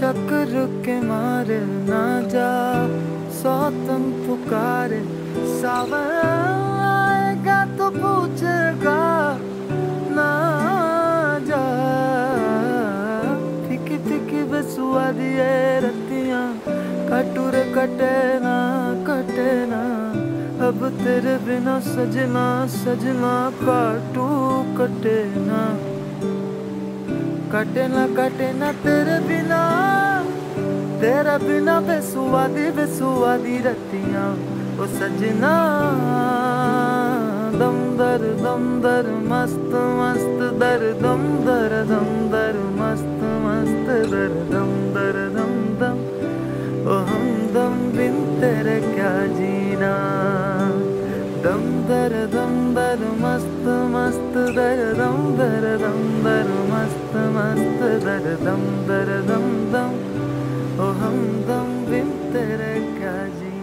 चक्कर के मारे ना जा, सौतन पुकारे सावन आएगा तो पूछेगा ना जा। फिकी फिकी बेसुआ दिए रतियाँ, कटुरे कटे ना कटे ना। अब तेरे बिना सजना सजना काटू कटे ना। ਕਟੇ ਨਾ ਕਟੇ ਨਾ ਤੇਰੇ ਬਿਨਾ। ਤੇਰਾ ਬਿਨਾ ਬੇਸੁਆ ਦੀ ਬੇਸੁਆ ਦੀ ਰਤੀਆਂ। ਉਹ ਸਜਣਾ, ਦਮਦਰ ਦਮਦਰ, ਮਸਤ ਮਸਤ ਦਰ, ਦਮਦਰ ਦਮਦਰ, ਮਸਤ ਮਸਤ ਦਰ, ਦਮਦਰ, ਦਮਦਮ। ਉਹ ਹਮਦਮ ਬਿਨ ਤੇਰੇ ਕਿਆ ਜੀਨਾ ਦਮਦਰ ਦਮ मस्त दरदं दरदं दरु मस्त मस्त दरदं दरदं दम् ओहं दं विं तरकाजी